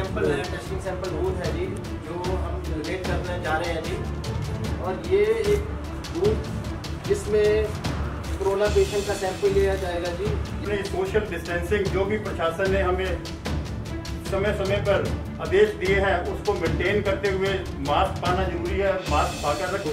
Sample है testing sample booth है जी जो हम डोनेट करने जा रहे हैं जी। और ये एक बूथ जिसमें कोरोना पेशेंट का सैंपल लिया जाएगा जी। अपने सोशल डिस्टेंसिंग जो भी प्रशासन ने हमें समय समय पर आदेश दिए हैं उसको मेंटेन करते हुए मास्क पाना ज़रूरी है मास्क पाकर रखो।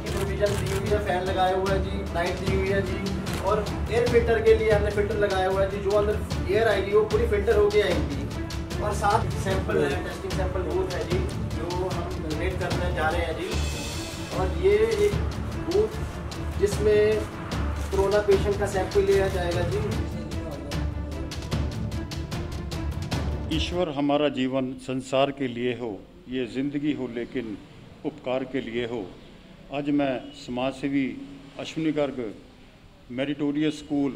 की प्रोविज़न दी हुई है फ़ैन लगाया हुआ है जी लाइट दी हुई है जी। और एयर फ़िल्टर के लिए हमने फ़िल्टर लगाया हुआ है जो अंदर एयर आएगी, वो पूरी फ़िल्टर होके आएगी। और साथ सैंपल है टेस्टिंग सैंपल बूथ है जी, जो हम जनरेट करने जा रहे हैं जी। और ये एक बूथ जिसमें कोरोना पेशेंट का सैंपल लिया जाएगा जी। ईश्वर हमारा जीवन संसार के लिए हो, ये ज़िंदगी हो, लेकिन उपकार के लिए हो। आज मैं समाज सेवी Ashwini Garg meritorious school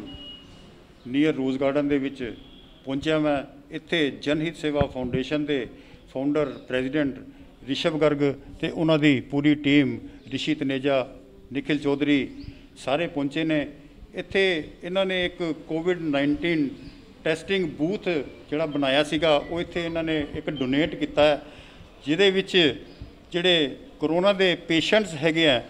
near Rose Garden ਦੇ ਵਿੱਚ ਪਹੁੰਚਿਆ ਮੈਂ। ਇੱਥੇ ਜਨਹਿਤ ਸੇਵਾ ਫਾਊਂਡੇਸ਼ਨ ਦੇ ਫਾਊਂਡਰ ਪ੍ਰੈਜ਼ੀਡੈਂਟ ਰਿਸ਼ਵ ਗਰਗ ਤੇ ਉਹਨਾਂ ਦੀ ਪੂਰੀ ਟੀਮ, ਰਿਸ਼ੀ ਤਨੇਜਾ, ਨikhil ਚੌਧਰੀ ਸਾਰੇ ਪਹੁੰਚੇ ਨੇ। ਇੱਥੇ ਇਹਨਾਂ ਨੇ ਇੱਕ ਕੋਵਿਡ 19 ਟੈਸਟਿੰਗ ਬੂਥ ਜਿਹੜਾ ਬਣਾਇਆ ਸੀਗਾ, ਉਹ ਇੱਥੇ ਇਹਨਾਂ ਨੇ ਇੱਕ ਡੋਨੇਟ ਕੀਤਾ ਹੈ, ਜਿਹਦੇ ਵਿੱਚ ਜਿਹੜੇ ਕਰੋਨਾ ਦੇ ਪੇਸ਼ੈਂਟਸ ਹੈਗੇ ਆ,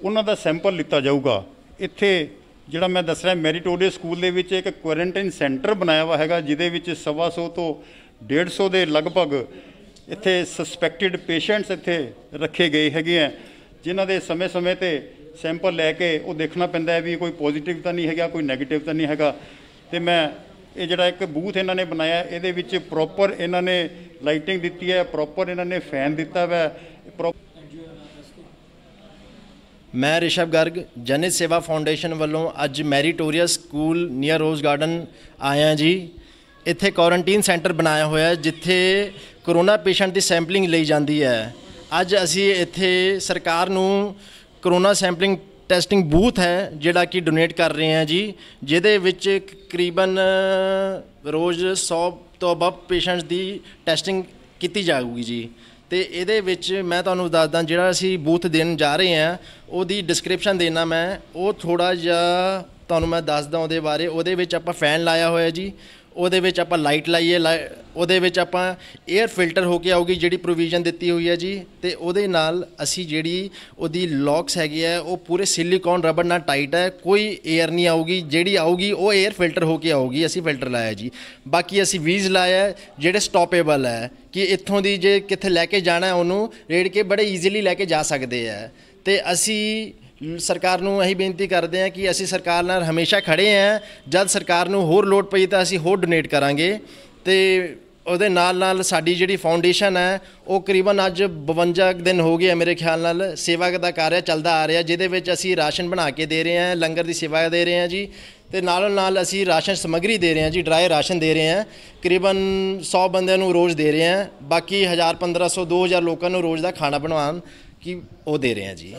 ਉਹਨਾਂ ਦਾ ਸੈਂਪਲ ਲਿੱਤਾ ਜਾਊਗਾ। ਇੱਥੇ ਜਿਹੜਾ ਮੈਂ ਦੱਸ ਰਿਹਾ ਮੈਰੀਟੋਰੀਅਸ ਸਕੂਲ ਦੇ ਵਿੱਚ ਇੱਕ ਕੁਆਰੰਟਾਈਨ ਸੈਂਟਰ ਬਣਾਇਆ ਹੋਇਆ ਹੈਗਾ, ਜਿਹਦੇ ਵਿੱਚ ਸਵਾ ਸੌ ਤੋਂ 150 ਦੇ ਲਗਭਗ ਇੱਥੇ ਸਸਪੈਕਟਡ ਪੇਸ਼ੈਂਟਸ ਇੱਥੇ ਰੱਖੇ ਗਏ ਹੈਗੇ ਆ, ਜਿਨ੍ਹਾਂ ਦੇ ਸਮੇਂ-ਸਮੇਂ ਤੇ ਸੈਂਪਲ ਲੈ ਕੇ ਉਹ ਦੇਖਣਾ ਪੈਂਦਾ ਹੈ ਵੀ ਕੋਈ ਪੋਜ਼ਿਟਿਵ ਤਾਂ ਨਹੀਂ ਹੈਗਾ, ਕੋਈ 네ਗੇਟਿਵ ਤਾਂ ਨਹੀਂ ਹੈਗਾ। ਤੇ ਮੈਂ ਇਹ ਜਿਹੜਾ ਇੱਕ ਬੂਥ ਇਹਨਾਂ ਨੇ ਬਣਾਇਆ, ਇਹਦੇ ਵਿੱਚ ਪ੍ਰੋਪਰ ਇਹਨਾਂ ਨੇ ਲਾਈਟਿੰਗ ਦਿੱਤੀ ਹੈ ਪ੍ਰੋਪਰ ਇਹਨਾਂ ਨੇ ਫੈਨ ਦਿੱਤਾ ਹੋਇਆ ਹੈ ਪ੍ਰੋ- ਮੈਂ ਰਿਸ਼ਵ ਗਰਗ, ਜਨਿਤ ਸੇਵਾ ਫਾਊਂਡੇਸ਼ਨ ਵੱਲੋਂ ਅੱਜ meritorious school near Rose Garden ਆਇਆ ਜੀ। ਇੱਥੇ ਕੁਆਰੰਟਾਈਨ ਸੈਂਟਰ ਬਣਾਇਆ ਹੋਇਆ ਜਿੱਥੇ ਕਰੋਨਾ ਪੇਸ਼ੈਂਟ ਦੀ ਸੈਂਪਲਿੰਗ ਲਈ ਜਾਂਦੀ ਹੈ। ਅੱਜ ਅਸੀਂ ਇੱਥੇ ਸਰਕਾਰ ਨੂੰ ਕਰੋਨਾ ਸੈਂਪਲਿੰਗ ਟੈਸਟਿੰਗ ਬੂਥ ਹੈ, ਜਿਹੜਾ ਕਿ ਡੋਨੇਟ ਕਰ ਰਹੇ ਹਾਂ ਜੀ, ਜਿਹਦੇ ਵਿੱਚ ਤਕਰੀਬਨ ਰੋਜ਼ 100 ਤੋਂ ਅਬਵ ਪੇਸ਼ੈਂਟਸ ਦੀ ਟੈਸਟਿੰਗ ਕੀਤੀ ਜਾਊਗੀ ਜੀ। ਤੇ ਇਹਦੇ ਵਿੱਚ ਮੈਂ ਤੁਹਾਨੂੰ ਦੱਸਦਾ, ਜਿਹੜਾ ਅਸੀਂ ਬੂਥ ਦੇਣ ਜਾ ਰਹੇ ਹਾਂ, ਉਹਦੀ ਡਿਸਕ੍ਰਿਪਸ਼ਨ ਦੇਣਾ ਮੈਂ। ਉਹ ਥੋੜਾ ਜਿਹਾ ਤੁਹਾਨੂੰ ਮੈਂ ਦੱਸਦਾ ਉਹਦੇ ਬਾਰੇ। ਉਹਦੇ ਵਿੱਚ ਆਪਾਂ ਫੈਨ ਲਾਇਆ ਹੋਇਆ ਜੀ। ਉਹਦੇ ਵਿੱਚ ਆਪਾਂ ਲਾਈਟ ਲਾਈਏ ਉਹਦੇ ਵਿੱਚ ਆਪਾਂ 에ਅਰ ਫਿਲਟਰ ਹੋ ਕੇ ਆਊਗੀ ਜਿਹੜੀ ਪ੍ਰੋਵੀਜ਼ਨ ਦਿੱਤੀ ਹੋਈ ਹੈ ਜੀ। ਤੇ ਉਹਦੇ ਨਾਲ ਅਸੀਂ ਜਿਹੜੀ ਉਹਦੀ ਲੌਕਸ ਹੈਗੀ ਹੈ ਉਹ ਪੂਰੇ ਸਿਲੀਕਨ ਰਬੜ ਨਾਲ ਟਾਈਟ ਹੈ। ਕੋਈ 에ਅਰ ਨਹੀਂ ਆਊਗੀ, ਜਿਹੜੀ ਆਊਗੀ ਉਹ 에ਅਰ ਫਿਲਟਰ ਹੋ ਕੇ ਆਊਗੀ, ਅਸੀਂ ਫਿਲਟਰ ਲਾਇਆ ਜੀ। ਬਾਕੀ ਅਸੀਂ ਵੀਜ਼ ਲਾਇਆ ਜਿਹੜੇ ਸਟਾਪੇਬਲ ਹੈ, ਕਿ ਇੱਥੋਂ ਦੀ ਜੇ ਕਿੱਥੇ ਲੈ ਕੇ ਜਾਣਾ ਉਹਨੂੰ, ਰੇੜ ਕੇ ਬੜੇ ਈਜ਼ੀਲੀ ਲੈ ਕੇ ਜਾ ਸਕਦੇ ਆ ਤੇ ਅਸੀਂ ਸਰਕਾਰ ਨੂੰ ਅਸੀਂ ਬੇਨਤੀ ਕਰਦੇ ਹਾਂ ਕਿ ਅਸੀਂ ਸਰਕਾਰ ਨਾਲ ਹਮੇਸ਼ਾ ਖੜੇ ਹਾਂ। ਜਦ ਸਰਕਾਰ ਨੂੰ ਹੋਰ ਲੋੜ ਪਈ ਤਾਂ ਅਸੀਂ ਹੋਰ ਡੋਨੇਟ ਕਰਾਂਗੇ। ਤੇ ਉਹਦੇ ਨਾਲ ਨਾਲ ਸਾਡੀ ਜਿਹੜੀ ਫਾਊਂਡੇਸ਼ਨ ਹੈ, ਉਹ ਕਰੀਬਨ ਅੱਜ 52 ਕੁ ਦਿਨ ਹੋ ਗਏ ਮੇਰੇ ਖਿਆਲ ਨਾਲ। ਸੇਵਾ ਦਾ ਕਾਰਿਆ ਚੱਲਦਾ ਆ ਰਿਹਾ, ਜਿਹਦੇ ਵਿੱਚ ਅਸੀਂ ਰਾਸ਼ਨ ਬਣਾ ਕੇ ਦੇ ਰਹੇ ਹਾਂ, ਲੰਗਰ ਦੀ ਸੇਵਾ ਦੇ ਰਹੇ ਹਾਂ ਜੀ। ਤੇ ਨਾਲੋਂ ਨਾਲ ਅਸੀਂ ਰਾਸ਼ਨ ਸਮੱਗਰੀ ਦੇ ਰਹੇ ਹਾਂ ਜੀ ਡਰਾਈ ਰਾਸ਼ਨ ਦੇ ਰਹੇ ਹਾਂ। ਕਰੀਬਨ 100 ਬੰਦਿਆਂ ਨੂੰ ਰੋਜ਼ ਦੇ ਰਹੇ ਹਾਂ। ਬਾਕੀ 1000 1500 2000 ਲੋਕਾਂ ਨੂੰ ਰੋਜ਼ ਦਾ ਖਾਣਾ ਬਣਵਾਉਣ ਕੀ ਉਹ ਦੇ ਰਹੇ ਹਾਂ ਜੀ।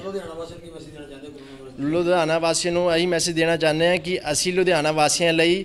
ਲੁਧਿਆਣਾ ਵਾਸੀਆਂ ਨੂੰ ਇਹੀ ਮੈਸੇਜ ਦੇਣਾ ਚਾਹੁੰਦੇ ਹਾਂ ਕਿ ਅਸੀਂ ਲੁਧਿਆਣਾ ਵਾਸੀਆਂ ਲਈ